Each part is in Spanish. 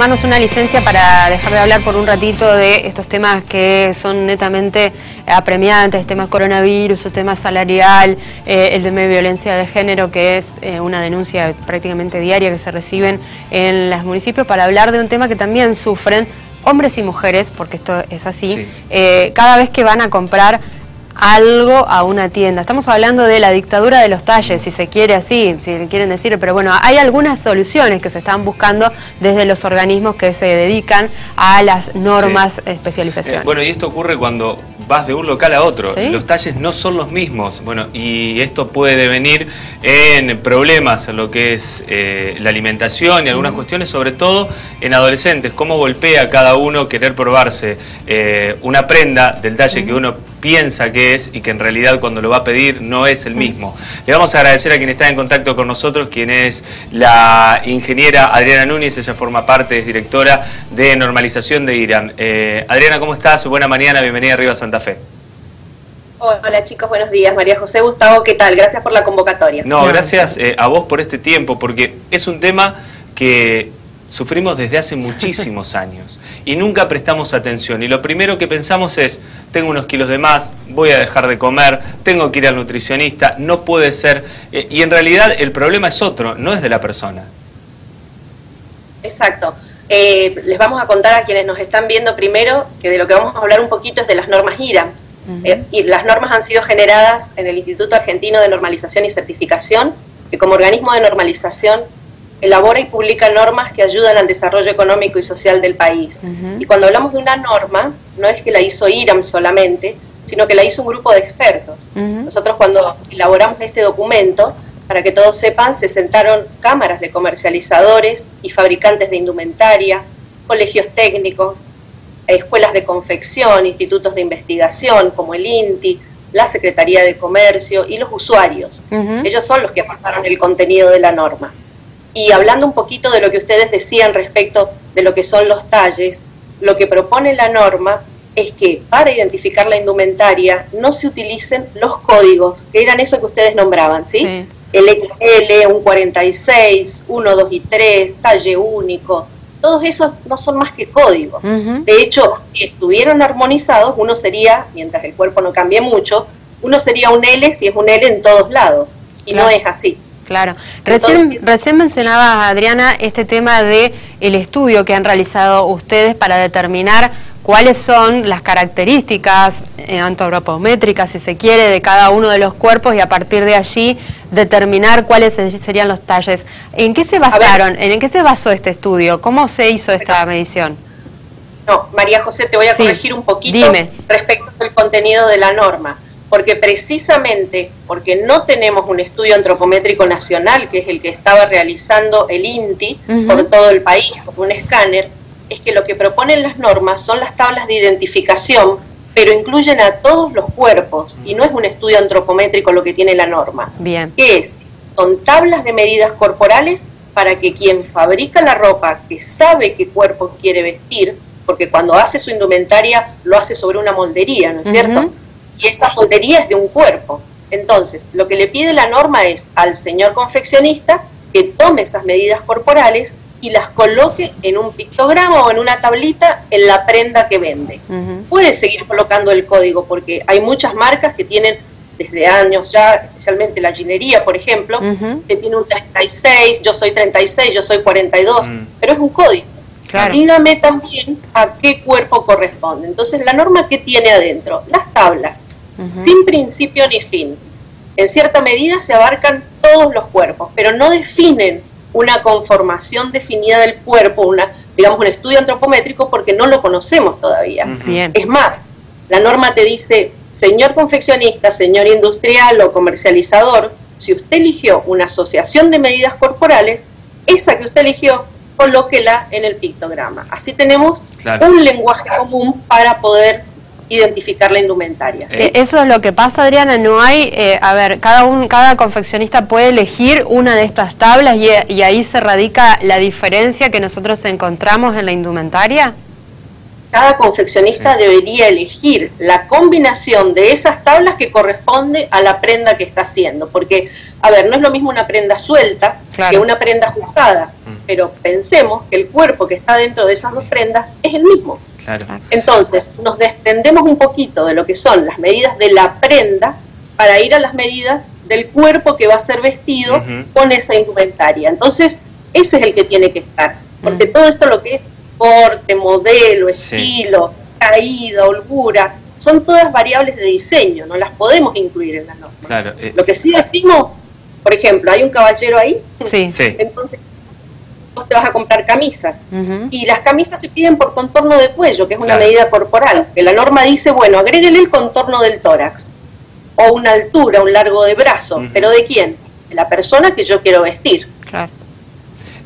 Tomarnos una licencia para dejar de hablar por un ratito de estos temas que son netamente apremiantes, temas coronavirus, el tema salarial, eh, el tema de violencia de género, que es eh, una denuncia prácticamente diaria que se reciben en los municipios, para hablar de un tema que también sufren hombres y mujeres, porque esto es así, eh, cada vez que van a comprar algo a una tienda. Estamos hablando de la dictadura de los talles, si se quiere así, si quieren decir, pero bueno, hay algunas soluciones que se están buscando desde los organismos que se dedican a las normas sí. especializaciones. Eh, bueno, y esto ocurre cuando vas de un local a otro. ¿Sí? Los talles no son los mismos. Bueno, y esto puede devenir en problemas en lo que es eh, la alimentación y algunas mm. cuestiones, sobre todo en adolescentes. Cómo golpea a cada uno querer probarse eh, una prenda del talle mm. que uno piensa que es y que en realidad cuando lo va a pedir no es el mismo. Le vamos a agradecer a quien está en contacto con nosotros, quien es la ingeniera Adriana Núñez, ella forma parte, es directora de normalización de Irán. Eh, Adriana, ¿cómo estás? Buena mañana, bienvenida arriba a Santa Fe. Hola chicos, buenos días. María José Gustavo, ¿qué tal? Gracias por la convocatoria. No, gracias eh, a vos por este tiempo, porque es un tema que sufrimos desde hace muchísimos años y nunca prestamos atención. Y lo primero que pensamos es, tengo unos kilos de más, voy a dejar de comer, tengo que ir al nutricionista, no puede ser. Eh, y en realidad el problema es otro, no es de la persona. Exacto. Eh, les vamos a contar a quienes nos están viendo primero que de lo que vamos a hablar un poquito es de las normas IRAM. Uh -huh. eh, y las normas han sido generadas en el Instituto Argentino de Normalización y Certificación, que como organismo de normalización elabora y publica normas que ayudan al desarrollo económico y social del país. Uh -huh. Y cuando hablamos de una norma, no es que la hizo IRAM solamente, sino que la hizo un grupo de expertos. Uh -huh. Nosotros cuando elaboramos este documento, para que todos sepan, se sentaron cámaras de comercializadores y fabricantes de indumentaria, colegios técnicos, escuelas de confección, institutos de investigación como el INTI, la Secretaría de Comercio y los usuarios. Uh -huh. Ellos son los que pasaron el contenido de la norma. Y hablando un poquito de lo que ustedes decían respecto de lo que son los talles, lo que propone la norma es que para identificar la indumentaria no se utilicen los códigos, que eran eso que ustedes nombraban, ¿sí? sí. El XL, un 46, 1, 2 y 3, talle único, todos esos no son más que códigos. Uh -huh. De hecho, si estuvieran armonizados, uno sería, mientras el cuerpo no cambie mucho, uno sería un L si es un L en todos lados, y claro. no es así. Claro. Recién, Entonces, recién mencionaba, Adriana, este tema de el estudio que han realizado ustedes para determinar cuáles son las características eh, antropométricas, si se quiere, de cada uno de los cuerpos y a partir de allí determinar cuáles serían los talles. ¿En qué se basaron? ¿En qué se basó este estudio? ¿Cómo se hizo esta medición? No, María José, te voy a sí, corregir un poquito dime. respecto al contenido de la norma porque precisamente porque no tenemos un estudio antropométrico nacional, que es el que estaba realizando el INTI uh -huh. por todo el país, un escáner, es que lo que proponen las normas son las tablas de identificación, pero incluyen a todos los cuerpos, y no es un estudio antropométrico lo que tiene la norma. Bien. ¿Qué es? Son tablas de medidas corporales para que quien fabrica la ropa, que sabe qué cuerpo quiere vestir, porque cuando hace su indumentaria lo hace sobre una moldería, ¿no es uh -huh. cierto? Y esa moldería es de un cuerpo. Entonces, lo que le pide la norma es al señor confeccionista que tome esas medidas corporales y las coloque en un pictograma o en una tablita en la prenda que vende. Uh -huh. Puede seguir colocando el código porque hay muchas marcas que tienen desde años ya, especialmente la ginería, por ejemplo, uh -huh. que tiene un 36, yo soy 36, yo soy 42, uh -huh. pero es un código. Claro. Dígame también a qué cuerpo corresponde. Entonces, la norma que tiene adentro, las tablas, uh -huh. sin principio ni fin. En cierta medida se abarcan todos los cuerpos, pero no definen una conformación definida del cuerpo, una, digamos, un estudio antropométrico, porque no lo conocemos todavía. Uh -huh. Es más, la norma te dice, señor confeccionista, señor industrial o comercializador, si usted eligió una asociación de medidas corporales, esa que usted eligió colóquela en el pictograma. Así tenemos claro. un lenguaje común para poder identificar la indumentaria. ¿sí? Eso es lo que pasa, Adriana, no hay, eh, a ver, cada, un, cada confeccionista puede elegir una de estas tablas y, y, ahí se radica la diferencia que nosotros encontramos en la indumentaria. Cada confeccionista debería elegir la combinación de esas tablas que corresponde a la prenda que está haciendo. Porque, a ver, no es lo mismo una prenda suelta que una prenda ajustada, mm. pero pensemos que el cuerpo que está dentro de esas dos prendas es el mismo. Entonces, nos desprendemos un poquito de lo que son las medidas de la prenda para ir a las medidas del cuerpo que va a ser vestido con esa indumentaria. Entonces, ese es el que tiene que estar, porque todo esto lo que es corte, modelo, estilo, caída, holgura, son todas variables de diseño, no las podemos incluir en las normas. Eh. Lo que sí decimos, por ejemplo, hay un caballero ahí, sí. entonces vos te vas a comprar camisas y las camisas se piden por contorno de cuello, que es una medida corporal, que la norma dice, bueno, agréguele el contorno del tórax o una altura, un largo de brazo, pero ¿de quién? De la persona que yo quiero vestir. Claro.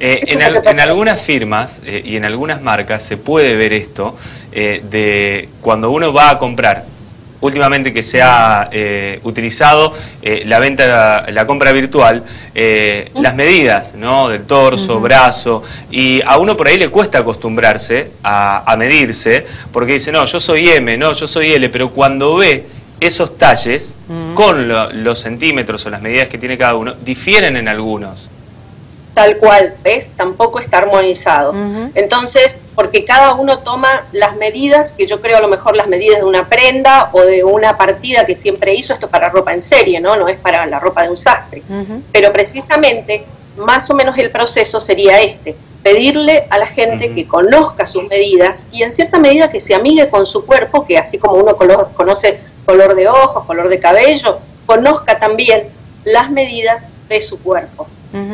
Eh, en, algunas firmas eh, y en algunas marcas se puede ver esto eh, de cuando uno va a comprar, últimamente que se ha utilizado la venta, la compra virtual, las medidas ¿no? del torso, brazo, y a uno por ahí le cuesta acostumbrarse a, medirse, porque dice, no, yo soy M, no, yo soy L, pero cuando ve esos talles, con los centímetros o las medidas que tiene cada uno, difieren en algunos tal cual, ¿ves? Tampoco está armonizado. Entonces, porque cada uno toma las medidas, que yo creo a lo mejor las medidas de una prenda o de una partida que siempre hizo, esto para ropa en serie, ¿no? No es para la ropa de un sastre. Pero precisamente, más o menos el proceso sería este, pedirle a la gente que conozca sus medidas y en cierta medida que se amigue con su cuerpo, que así como uno conoce color de ojos, color de cabello, conozca también las medidas de su cuerpo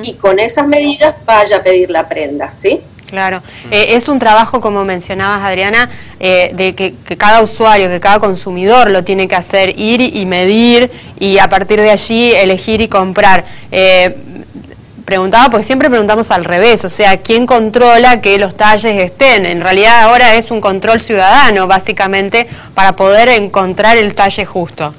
y con esas medidas vaya a pedir la prenda, ¿sí? Claro, eh, es un trabajo, como mencionabas Adriana, eh, de que, cada usuario, que cada consumidor lo tiene que hacer, ir y medir y a partir de allí elegir y comprar. Eh, preguntaba, porque siempre preguntamos al revés, o sea, ¿quién controla que los talles estén? En realidad ahora es un control ciudadano, básicamente, para poder encontrar el talle justo.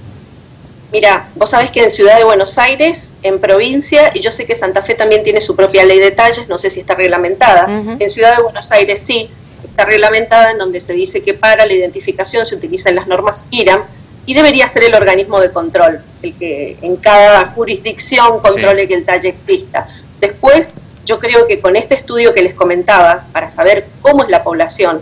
Mira, vos sabés que en Ciudad de Buenos Aires, en provincia, y yo sé que Santa Fe también tiene su propia ley de talles, no sé si está reglamentada. En Ciudad de Buenos Aires sí, está reglamentada en donde se dice que para la identificación se utilizan las normas IRAM y debería ser el organismo de control, el que en cada jurisdicción controle que el talle exista. Después, yo creo que con este estudio que les comentaba, para saber cómo es la población,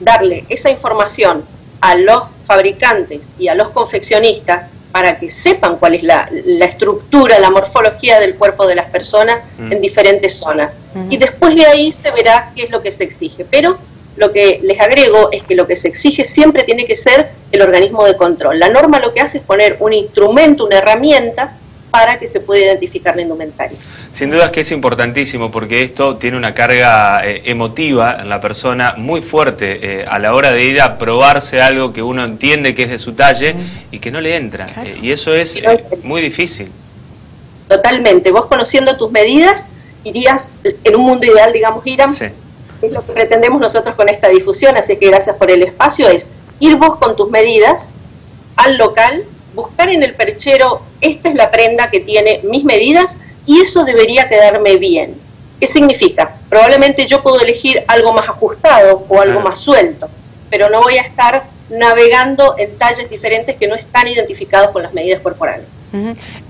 darle esa información a los fabricantes y a los confeccionistas para que sepan cuál es la, estructura, la morfología del cuerpo de las personas mm. en diferentes zonas. Y después de ahí se verá qué es lo que se exige. Pero lo que les agrego es que lo que se exige siempre tiene que ser el organismo de control. La norma lo que hace es poner un instrumento, una herramienta para que se pueda identificar la indumentaria. Sin duda es que es importantísimo porque esto tiene una carga eh, emotiva en la persona muy fuerte eh, a la hora de ir a probarse algo que uno entiende que es de su talle y que no le entra. Eh, y eso es muy difícil. Totalmente. Vos conociendo tus medidas irías en un mundo ideal, digamos, Iram. Sí. Es lo que pretendemos nosotros con esta difusión, así que gracias por el espacio, es ir vos con tus medidas al local buscar en el perchero, esta es la prenda que tiene mis medidas y eso debería quedarme bien. ¿Qué significa? Probablemente yo puedo elegir algo más ajustado o algo más suelto, pero no voy a estar navegando en talles diferentes que no están identificados con las medidas corporales.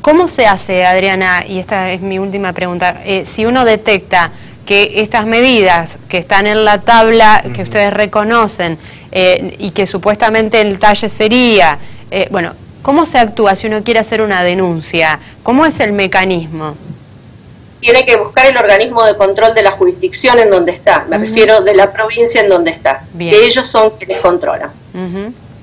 ¿Cómo se hace, Adriana? Y esta es mi última pregunta. Eh, si uno detecta que estas medidas que están en la tabla que ustedes reconocen eh, y que supuestamente el talle sería, eh, bueno, ¿Cómo se actúa si uno quiere hacer una denuncia? ¿Cómo es el mecanismo? Tiene que buscar el organismo de control de la jurisdicción en donde está, me refiero de la provincia en donde está, que ellos son quienes controlan.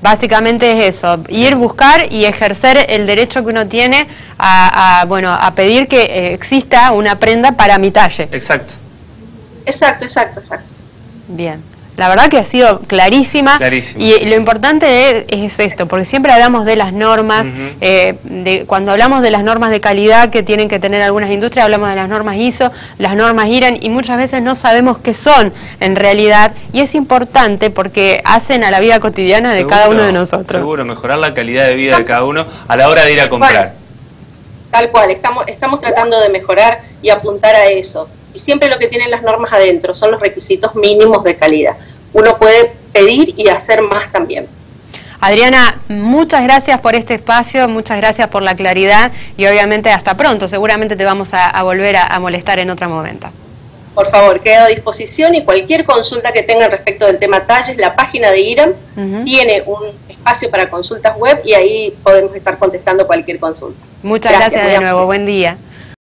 Básicamente es eso, ir, buscar y ejercer el derecho que uno tiene a, bueno, a pedir que eh, exista una prenda para mi talle. Exacto. Exacto, exacto, exacto. Bien. La verdad que ha sido clarísima. Y lo importante es, esto, porque siempre hablamos de las normas, eh, de, cuando hablamos de las normas de calidad que tienen que tener algunas industrias, hablamos de las normas ISO, las normas IRAN, y muchas veces no sabemos qué son en realidad, y es importante porque hacen a la vida cotidiana de cada uno de nosotros. Seguro, mejorar la calidad de vida de cada uno a la hora de ir a comprar. Tal cual, estamos, estamos tratando de mejorar y apuntar a eso y siempre lo que tienen las normas adentro son los requisitos mínimos de calidad. Uno puede pedir y hacer más también. Adriana, muchas gracias por este espacio, muchas gracias por la claridad y obviamente hasta pronto. Seguramente te vamos a, volver a, molestar en otro momento. Por favor, quedo a disposición y cualquier consulta que tengan respecto del tema talles, la página de IRAM tiene un espacio para consultas web y ahí podemos estar contestando cualquier consulta. Muchas gracias, de nuevo, buen día.